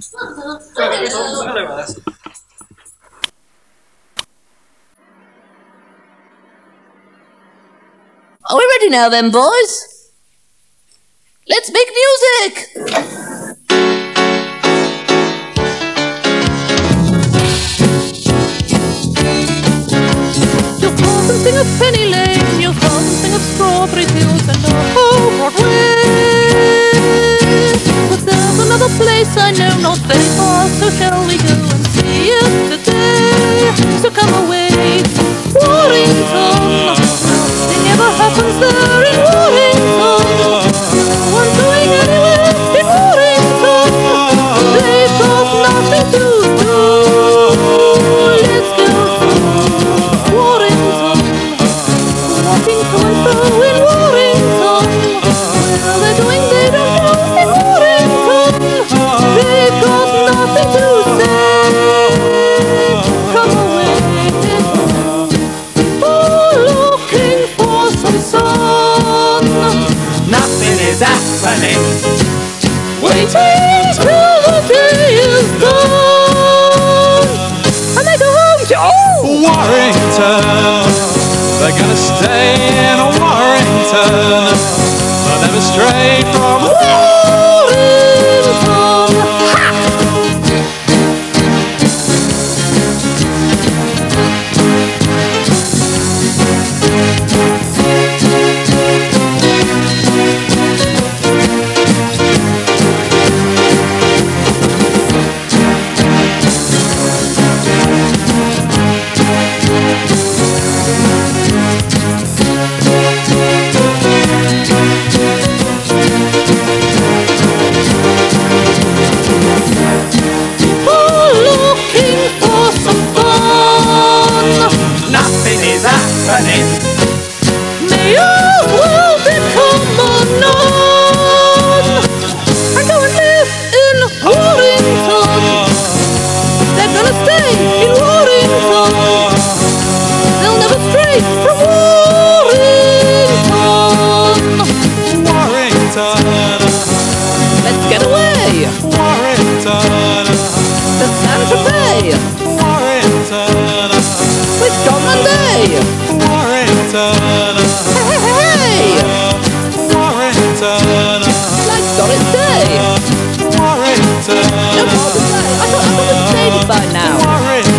Are we ready now then, boys? Let's make music! Something of Penny Lane, fall something of Strawberry Fields and oh, Broadway. Another place I know not very far, so shall we go and see it today? So come away, Till the day is done. And they go home to, oh! Warrington. They're gonna stay in Warrington. They'll never stray from Warrington.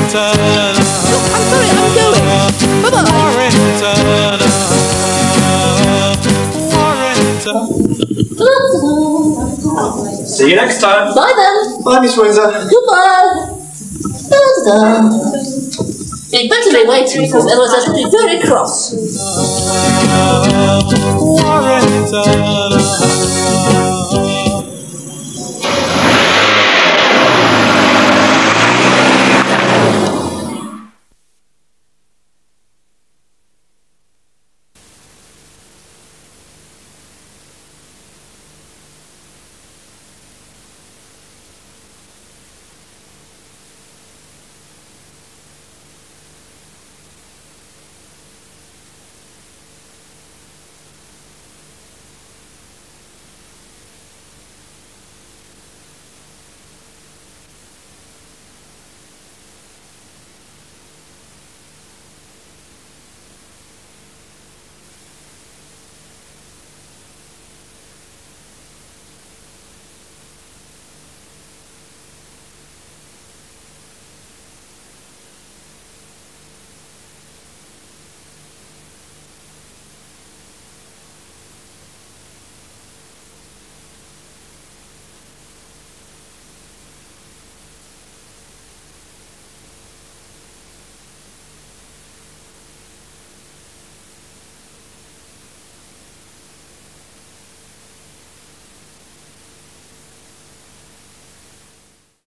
Look, I'm sorry, I'm going. Bye-bye. Warrington. Warrington. See you next time. Bye then! Bye, Miss Windsor. Goodbye! You'd better be waiting because otherwise I shall be very cross. Warrington.